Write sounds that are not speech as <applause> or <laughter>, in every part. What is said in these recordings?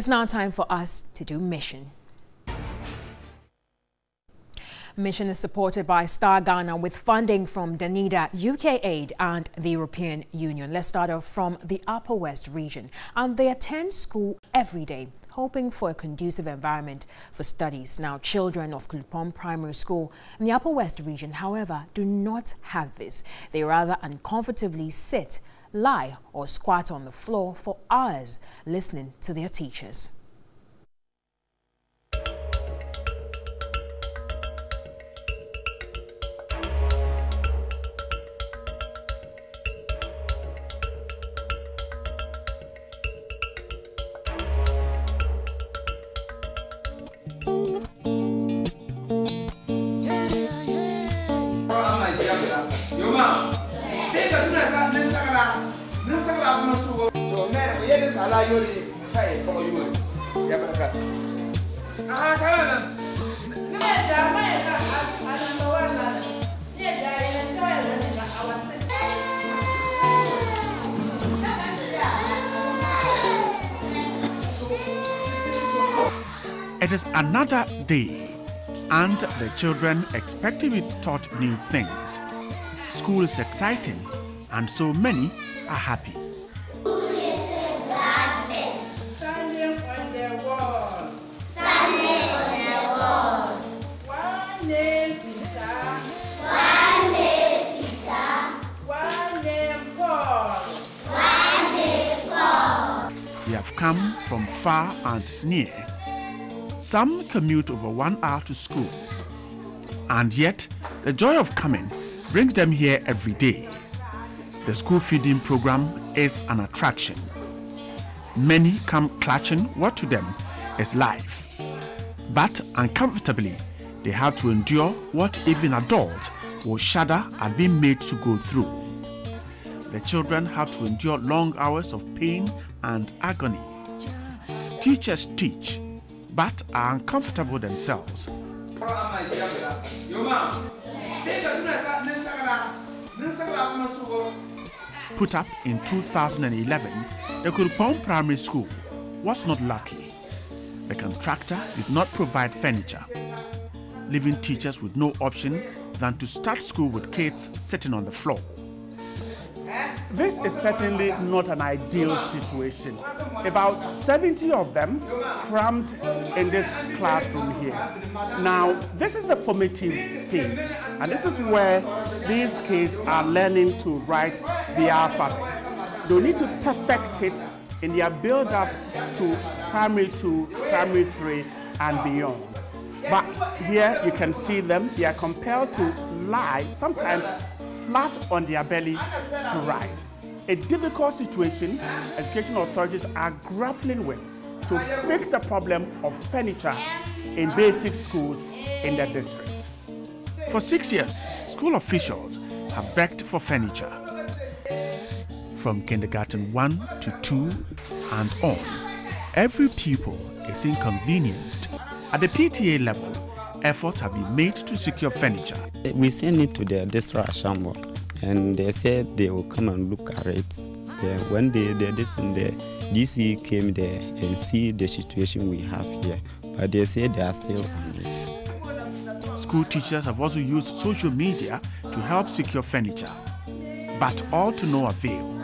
It's now time for us to do Mission. Mission is supported by Star Ghana with funding from Danida, UK Aid and the European Union. Let's start off from the Upper West region. And they attend school every day, hoping for a conducive environment for studies. Now, children of Kulkpong Primary School in the Upper West region, however, do not have this. They rather uncomfortably sit lie or squat on the floor for hours listening to their teachers. It is another day, and the children expect to be taught new things. School is exciting, and so many are happy. From far and near. Some commute over one hour to school. And yet, the joy of coming brings them here every day. The school feeding program is an attraction. Many come clutching what to them is life. But uncomfortably, they have to endure what even adults will shudder at being made to go through. The children have to endure long hours of pain and agony. Teachers teach, but are uncomfortable themselves. Put up in 2011, the Kulkpong Primary School was not lucky. The contractor did not provide furniture, leaving teachers with no option than to start school with kids sitting on the floor. This is certainly not an ideal situation. About 70 of them crammed in this classroom here. Now, this is the formative stage, and this is where these kids are learning to write the alphabet. They need to perfect it in their build up to primary two, primary three, and beyond. But here you can see them, they are compelled to lie, sometimes flat on their belly to write. A difficult situation education authorities are grappling with to fix the problem of furniture in basic schools in the district. For six years, school officials have begged for furniture. From kindergarten 1 to 2 and on, every pupil is inconvenienced. At the PTA level, efforts have been made to secure furniture. We sent it to the district assembly and they said they will come and look at it. Then when they did this and the DC came there and see the situation we have here, but they said they are still on it. School teachers have also used social media to help secure furniture, but all to no avail.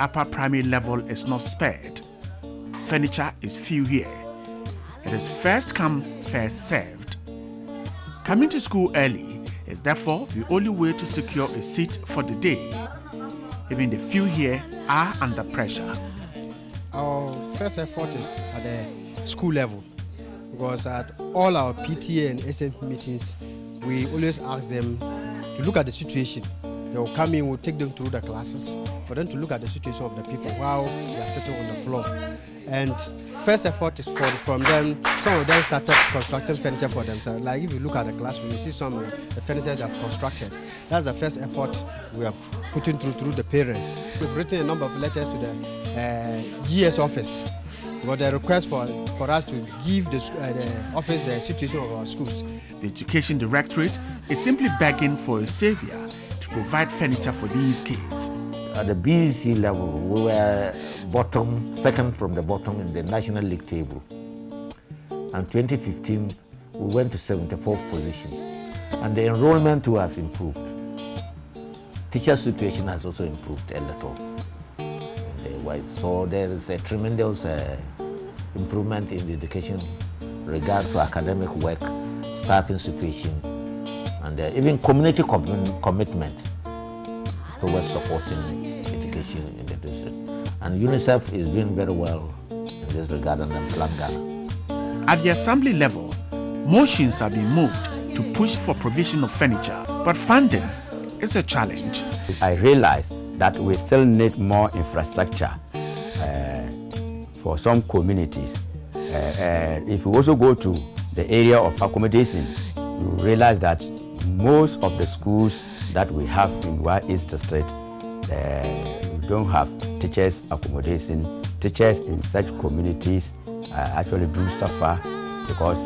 Upper primary level is not spared. Furniture is few here. It is first come, first served. Coming to school early is therefore the only way to secure a seat for the day. Even the few here are under pressure. Our first effort is at the school level because at all our PTA and SM meetings, we always ask them to look at the situation. They will come in, we'll take them through the classes for them to look at the situation of the people while they are sitting on the floor. And first effort is for, from them, some of them started constructing furniture for themselves. Like if you look at the classroom, you see some of the furniture they have constructed. That's the first effort we have putting through through the parents. We've written a number of letters to the uh, GES office got a request for, for us to give the, uh, the office the situation of our schools. The Education Directorate is simply begging for a savior provide furniture for these kids. At the BECE level, we were bottom, second from the bottom in the National League table. And 2015, we went to 74th position. And the enrollment has improved. Teacher situation has also improved a little. So there is a tremendous uh, improvement in the education regards to academic work, staffing situation, and uh, even community com commitment towards supporting education in the district. And UNICEF is doing very well in this regard and Plan Ghana. At the assembly level, motions are being moved to push for provision of furniture, but funding is a challenge. I realize that we still need more infrastructure uh, for some communities. Uh, uh, if we also go to the area of accommodation, you realize that most of the schools that we have in Wa East District, uh, we don't have teachers accommodation. Teachers in such communities uh, actually do suffer because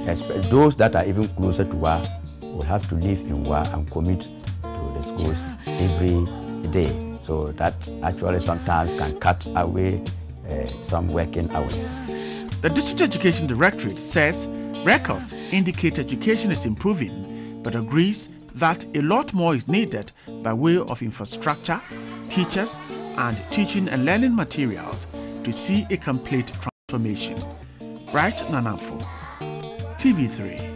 those that are even closer to Wa will have to live in Wa and commute to the schools every day. So that actually sometimes can cut away uh, some working hours. The District Education Directorate says records indicate education is improving, but agrees that a lot more is needed by way of infrastructure, teachers, and teaching and learning materials to see a complete transformation. Right, Nanafo? TV3.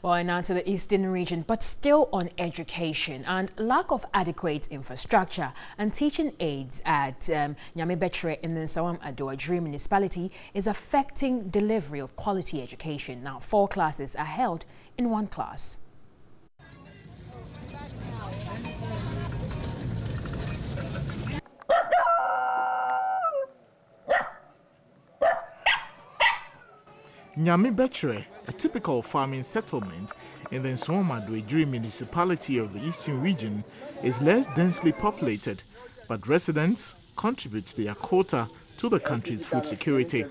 Well, now to the eastern region, but still on education and lack of adequate infrastructure and teaching aids at um, Nyame in the Nsawam Ado municipality is affecting delivery of quality education. Now, four classes are held in one class. Nyamebekyere, a typical farming settlement in the Nsawam municipality of the eastern region, is less densely populated, but residents contribute their quota to the country's food security.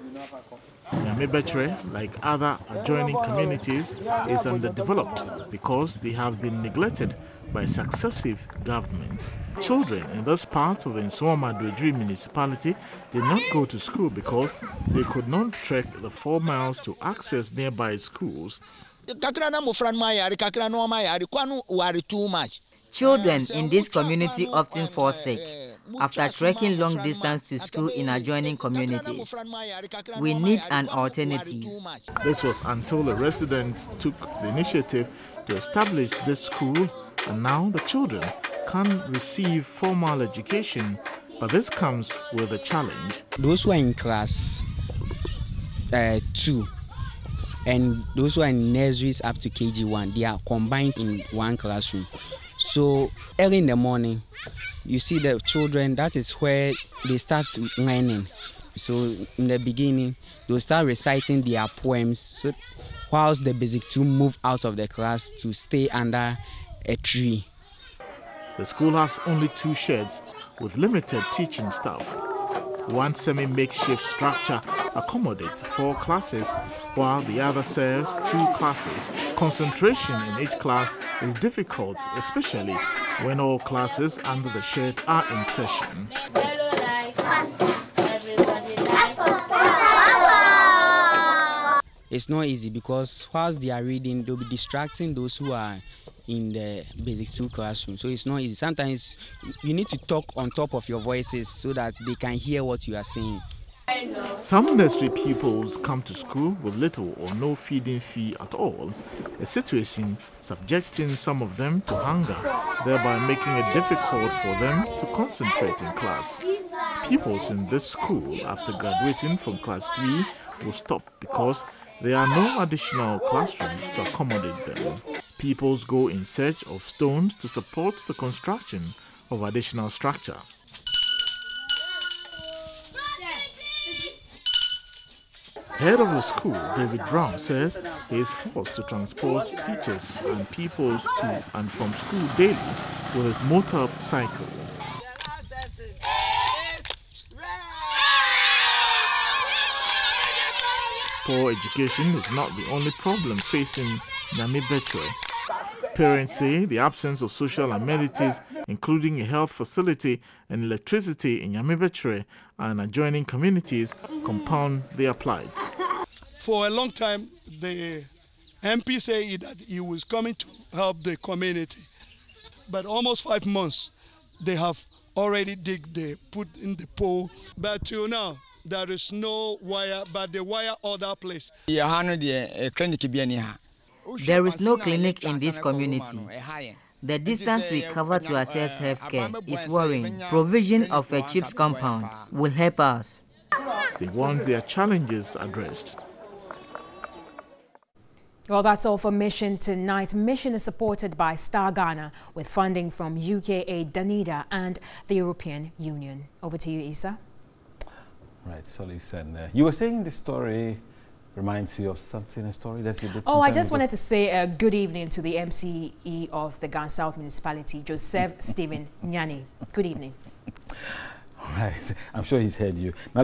Nyamebekyere, like other adjoining communities, is underdeveloped because they have been neglected by successive governments. Children in this part of the Nsawam Ado municipality did not go to school because they could not trek the four miles to access nearby schools. Children in this community often fall sick after trekking long distance to school in adjoining communities. We need an alternative. This was until the residents took the initiative to establish this school and now the children can receive formal education, but this comes with a challenge. Those who are in class uh, 2 and those who are in nurseries up to KG1, they are combined in one classroom. So early in the morning, you see the children, that is where they start learning. So in the beginning, they'll start reciting their poems. So whilst the basic two move out of the class to stay under a tree. The school has only two sheds with limited teaching staff. One semi-makeshift structure accommodates four classes, while the other serves two classes. Concentration in each class is difficult, especially when all classes under the shed are in session. It's not easy because whilst they are reading, they'll be distracting those who are in the basic two classroom. So it's not easy. Sometimes you need to talk on top of your voices so that they can hear what you are saying. Some nursery pupils come to school with little or no feeding fee at all, a situation subjecting some of them to hunger, thereby making it difficult for them to concentrate in class. Pupils in this school, after graduating from class 3, will stop because there are no additional classrooms to accommodate them. Peoples go in search of stones to support the construction of additional structure. Head of the school, David Brown, says he is forced to transport teachers and pupils to and from school daily with his motorcycle. Poor education is not the only problem facing Nyamebekyere. Parents say the absence of social amenities, including a health facility and electricity in Nyamebekyere and adjoining communities, compound their plight. For a long time, the MP said that he was coming to help the community. But almost five months, they have already dig the put in the pole. But till now, there is no wire, but the wire other place. There is no clinic in this community. The distance we cover to access healthcare is worrying. Provision of a CHPS compound will help us. They want their challenges addressed. Well, that's all for Mission tonight. Mission is supported by Star Ghana with funding from UKAID, Danida and the European Union. Over to you, Isa. Right, Solis, and uh, you were saying the story reminds you of something, a story that you did. Oh, I just ago. wanted to say a good evening to the MCE of the Ga South Municipality, Joseph <laughs> Stephen Nyani. Good evening. <laughs> Right, I'm sure he's heard you. Now,